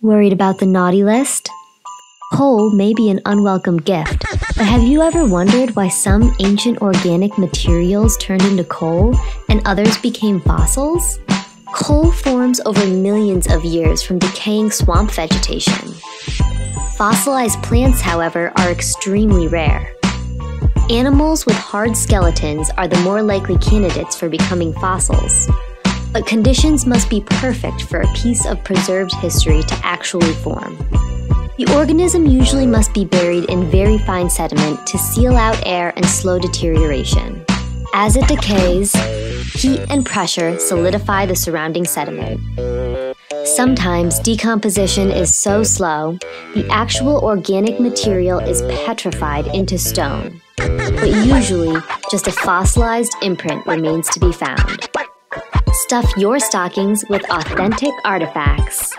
Worried about the naughty list? Coal may be an unwelcome gift, but have you ever wondered why some ancient organic materials turned into coal and others became fossils? Coal forms over millions of years from decaying swamp vegetation. Fossilized plants, however, are extremely rare. Animals with hard skeletons are the more likely candidates for becoming fossils, but conditions must be perfect for a piece of preserved history to actually form. The organism usually must be buried in very fine sediment to seal out air and slow deterioration. As it decays, heat and pressure solidify the surrounding sediment. Sometimes decomposition is so slow, the actual organic material is petrified into stone. But usually, just a fossilized imprint remains to be found. Stuff your stockings with authentic artifacts.